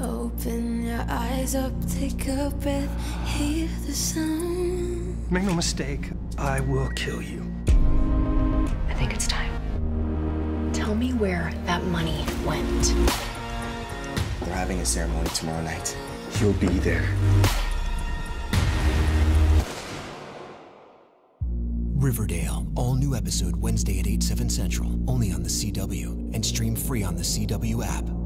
Open your eyes up, take a breath, hear the sound. Make no mistake, I will kill you. I think it's time. Tell me where that money went. They're having a ceremony tomorrow night. You'll be there. Riverdale, all new episode Wednesday at 8, 7 central, only on the CW, and stream free on the CW app.